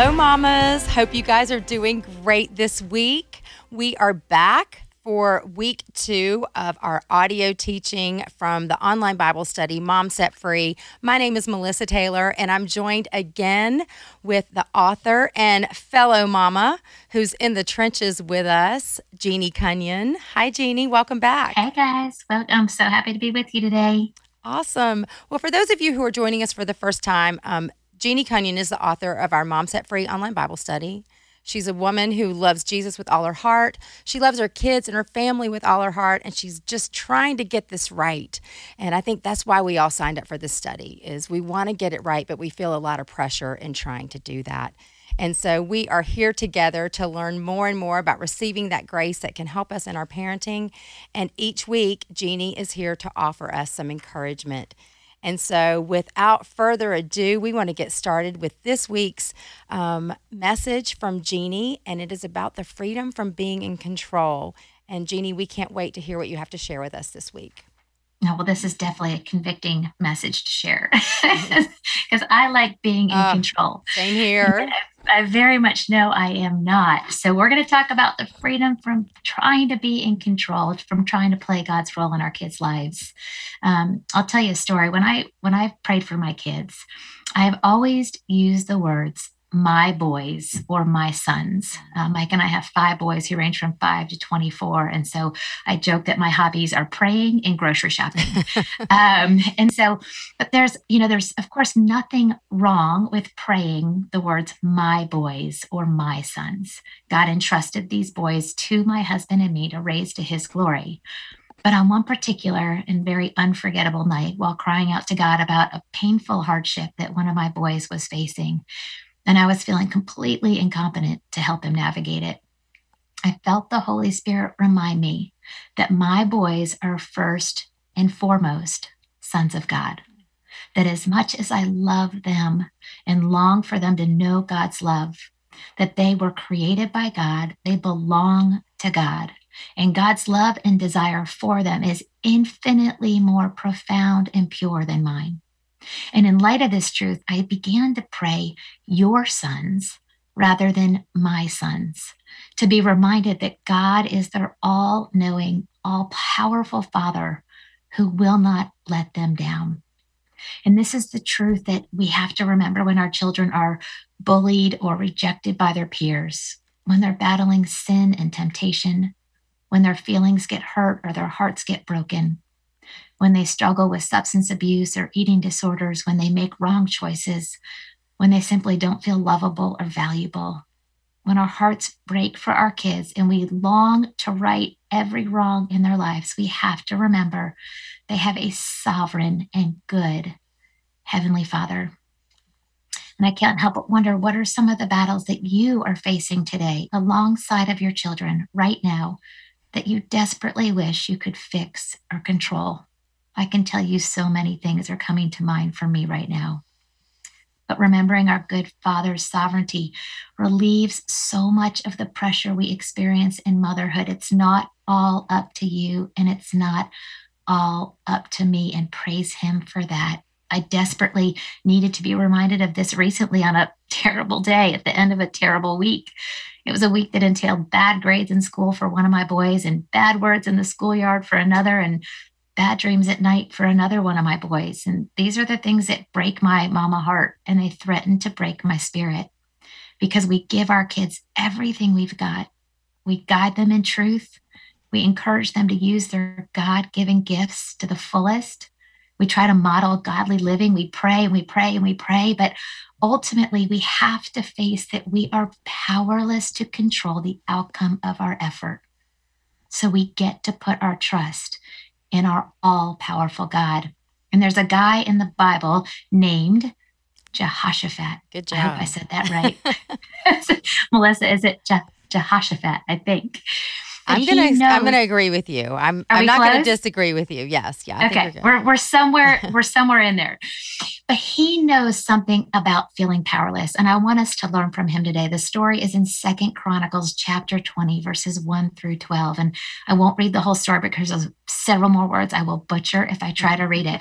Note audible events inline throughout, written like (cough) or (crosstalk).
Hello, mamas. Hope you guys are doing great this week. We are back for week two of our audio teaching from the online Bible study, Mom Set Free. My name is Melissa Taylor, and I'm joined again with the author and fellow mama who's in the trenches with us, Jeannie Cunnion. Hi, Jeannie. Welcome back. Hey, guys. Well, I'm so happy to be with you today. Awesome. Well, for those of you who are joining us for the first time, um, Jeannie Cunnion is the author of our Mom Set Free online Bible study. She's a woman who loves Jesus with all her heart. She loves her kids and her family with all her heart, and she's just trying to get this right. And I think that's why we all signed up for this study is we want to get it right, but we feel a lot of pressure in trying to do that. And so we are here together to learn more and more about receiving that grace that can help us in our parenting. And each week, Jeannie is here to offer us some encouragement. And so, without further ado, we want to get started with this week's um, message from Jeannie, and it is about the freedom from being in control. And Jeannie, we can't wait to hear what you have to share with us this week. No, well, this is definitely a convicting message to share (laughs) because I like being in uh, control. Same here. (laughs) I very much know I am not. So we're going to talk about the freedom from trying to be in control, from trying to play God's role in our kids' lives. Um, I'll tell you a story. When I when I prayed for my kids, I have always used the words my boys or my sons. Uh, Mike and I have five boys who range from five to 24. And so I joke that my hobbies are praying and grocery shopping. (laughs) um, and so, but there's, you know, there's of course nothing wrong with praying the words my boys or my sons. God entrusted these boys to my husband and me to raise to his glory. But on one particular and very unforgettable night, while crying out to God about a painful hardship that one of my boys was facing, and I was feeling completely incompetent to help him navigate it. I felt the Holy Spirit remind me that my boys are first and foremost sons of God. That as much as I love them and long for them to know God's love, that they were created by God, they belong to God, and God's love and desire for them is infinitely more profound and pure than mine. And in light of this truth, I began to pray your sons rather than my sons, to be reminded that God is their all knowing, all powerful Father who will not let them down. And this is the truth that we have to remember when our children are bullied or rejected by their peers, when they're battling sin and temptation, when their feelings get hurt or their hearts get broken when they struggle with substance abuse or eating disorders, when they make wrong choices, when they simply don't feel lovable or valuable. When our hearts break for our kids and we long to right every wrong in their lives, we have to remember they have a sovereign and good Heavenly Father. And I can't help but wonder what are some of the battles that you are facing today alongside of your children right now that you desperately wish you could fix or control. I can tell you so many things are coming to mind for me right now. But remembering our good Father's sovereignty relieves so much of the pressure we experience in motherhood. It's not all up to you, and it's not all up to me. And praise Him for that. I desperately needed to be reminded of this recently on a (laughs) terrible day at the end of a terrible week. It was a week that entailed bad grades in school for one of my boys and bad words in the schoolyard for another and bad dreams at night for another one of my boys. And these are the things that break my mama heart and they threaten to break my spirit because we give our kids everything we've got. We guide them in truth. We encourage them to use their God given gifts to the fullest. We try to model godly living. We pray and we pray and we pray, but ultimately we have to face that we are powerless to control the outcome of our effort. So we get to put our trust in our all powerful God. And there's a guy in the Bible named Jehoshaphat. Good job. I hope I said that right. (laughs) (laughs) Melissa, is it Je- Jehoshaphat? I think. I'm gonna I'm gonna agree with you. I'm I'm not close? gonna disagree with you. Yes, yeah. I okay, we're, we're, somewhere (laughs) we're somewhere in there, but he knows something about feeling powerless, and I want us to learn from him today. The story is in Second Chronicles chapter 20, verses 1 through 12, and I won't read the whole story because there's several more words I will butcher if I try to read it.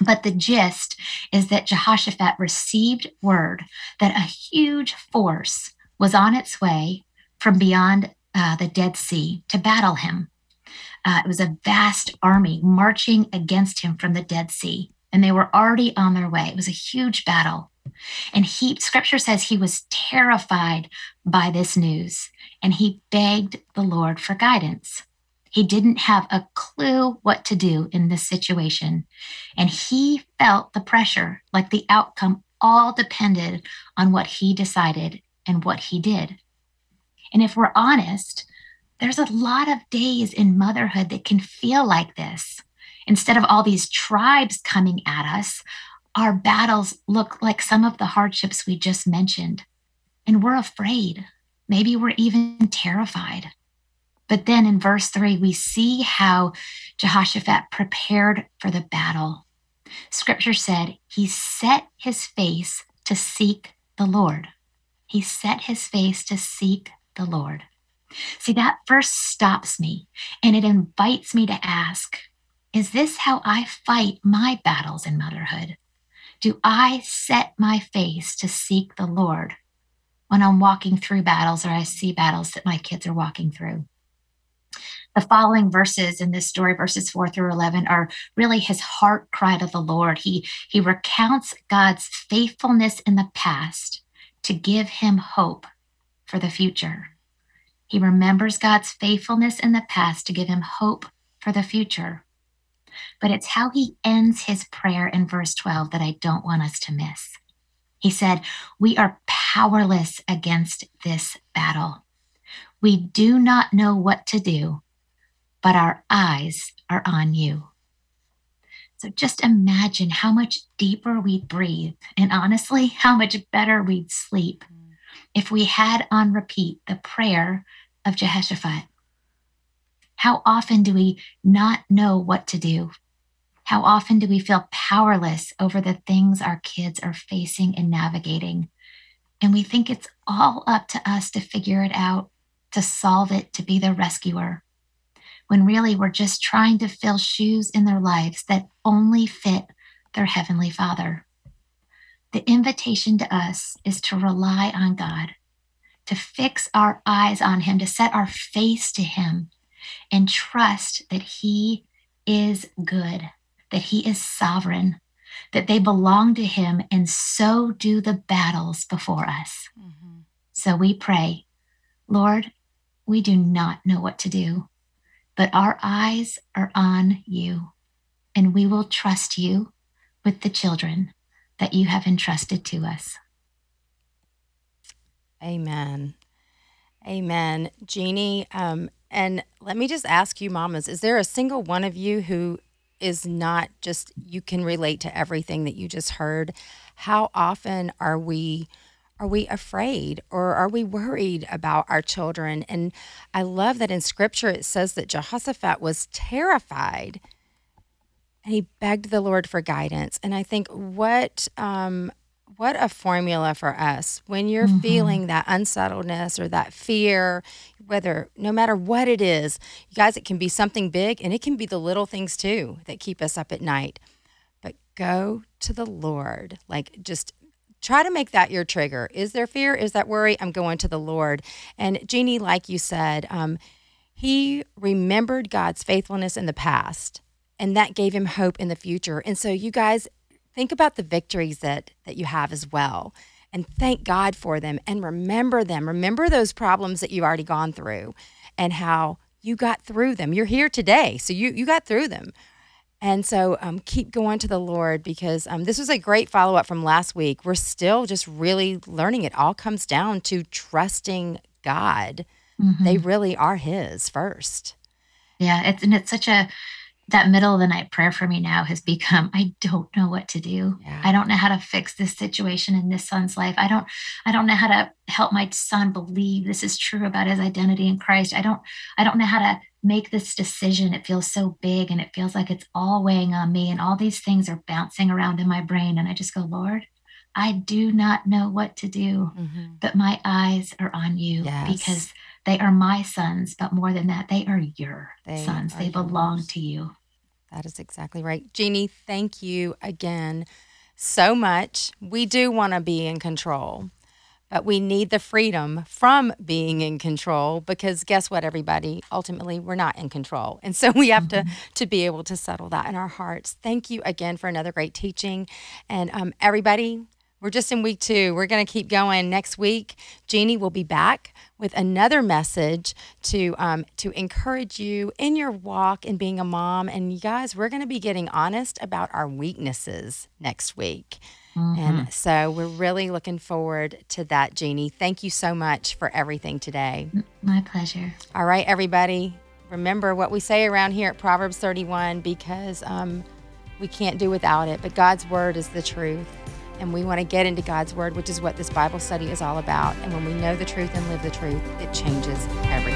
But the gist is that Jehoshaphat received word that a huge force was on its way from beyond uh, the Dead Sea to battle him. Uh, it was a vast army marching against him from the Dead Sea, and they were already on their way. It was a huge battle. And he, scripture says he was terrified by this news, and he begged the Lord for guidance. He didn't have a clue what to do in this situation. And he felt the pressure, like the outcome all depended on what he decided and what he did. And if we're honest, there's a lot of days in motherhood that can feel like this. Instead of all these tribes coming at us, our battles look like some of the hardships we just mentioned. And we're afraid. Maybe we're even terrified. But then in verse three, we see how Jehoshaphat prepared for the battle. Scripture said he set his face to seek the Lord. He set his face to seek the Lord. See, that verse stops me and it invites me to ask Is this how I fight my battles in motherhood? Do I set my face to seek the Lord when I'm walking through battles or I see battles that my kids are walking through? The following verses in this story, verses 4 through 11, are really his heart cry to the Lord. He, he recounts God's faithfulness in the past to give him hope for the future. He remembers God's faithfulness in the past to give him hope for the future. But it's how he ends his prayer in verse 12 that I don't want us to miss. He said, We are powerless against this battle. We do not know what to do, but our eyes are on you. So just imagine how much deeper we'd breathe, and honestly, how much better we'd sleep if we had on repeat the prayer of Jehoshaphat? How often do we not know what to do? How often do we feel powerless over the things our kids are facing and navigating? And we think it's all up to us to figure it out, to solve it, to be the rescuer, when really we're just trying to fill shoes in their lives that only fit their Heavenly Father. The invitation to us is to rely on God, to fix our eyes on Him, to set our face to Him, and trust that He is good, that He is sovereign, that they belong to Him, and so do the battles before us. Mm-hmm. So we pray, Lord, we do not know what to do, but our eyes are on you, and we will trust you with the children that you have entrusted to us. Amen. Amen. Jeannie, um, and let me just ask you, mamas, is there a single one of you who is not just, you can relate to everything that you just heard? How often are we? Are we afraid or are we worried about our children? And I love that in scripture it says that Jehoshaphat was terrified he begged the Lord for guidance. And I think what um, what a formula for us when you're mm-hmm. feeling that unsettledness or that fear, whether no matter what it is, you guys, it can be something big and it can be the little things too that keep us up at night. But go to the Lord, like just try to make that your trigger. Is there fear? Is that worry? I'm going to the Lord. And Jeannie, like you said, um, he remembered God's faithfulness in the past and that gave him hope in the future. And so you guys think about the victories that that you have as well and thank God for them and remember them. Remember those problems that you've already gone through and how you got through them. You're here today, so you you got through them. And so um, keep going to the Lord because um, this was a great follow up from last week. We're still just really learning. It all comes down to trusting God. Mm-hmm. They really are His first. Yeah, it's and it's such a that middle of the night prayer for me now has become i don't know what to do yeah. i don't know how to fix this situation in this son's life i don't i don't know how to help my son believe this is true about his identity in christ i don't i don't know how to make this decision it feels so big and it feels like it's all weighing on me and all these things are bouncing around in my brain and i just go lord i do not know what to do mm-hmm. but my eyes are on you yes. because they are my sons, but more than that, they are your they sons. Are they belong yours. to you. That is exactly right. Jeannie, thank you again so much. We do want to be in control, but we need the freedom from being in control because guess what, everybody? Ultimately, we're not in control. And so we have mm-hmm. to, to be able to settle that in our hearts. Thank you again for another great teaching. And um, everybody, we're just in week two. We're going to keep going. Next week, Jeannie will be back with another message to um, to encourage you in your walk and being a mom. And you guys, we're going to be getting honest about our weaknesses next week. Mm-hmm. And so we're really looking forward to that, Jeannie. Thank you so much for everything today. My pleasure. All right, everybody. Remember what we say around here at Proverbs 31 because um, we can't do without it, but God's word is the truth and we want to get into God's Word, which is what this Bible study is all about. And when we know the truth and live the truth, it changes everything.